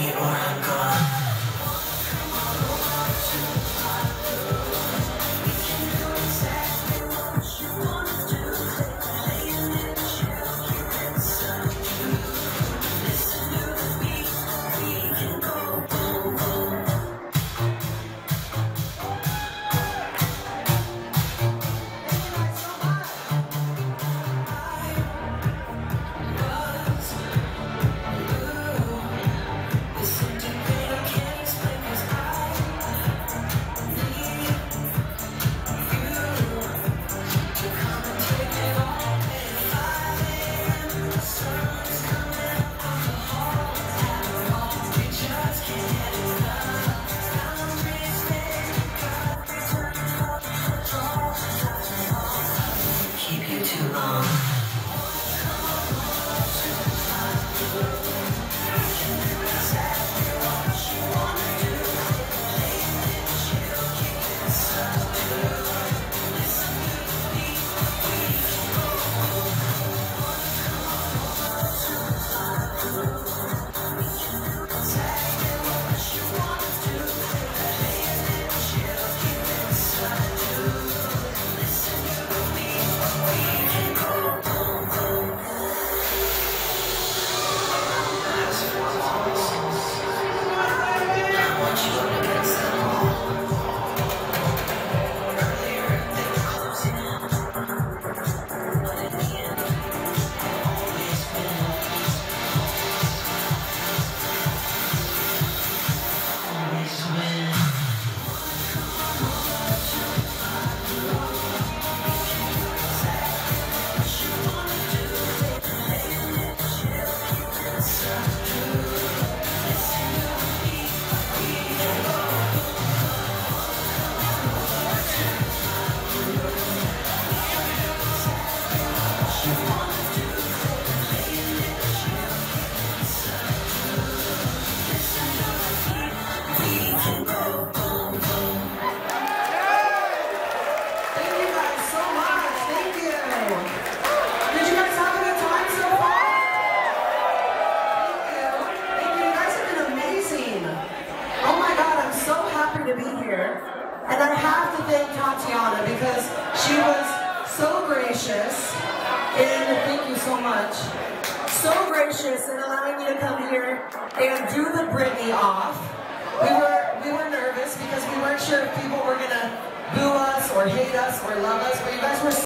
me or here. And I have to thank Tatiana because she was so gracious and thank you so much. So gracious in allowing me to come here and do the Britney off. We were we were nervous because we weren't sure if people were gonna boo us or hate us or love us, but you guys were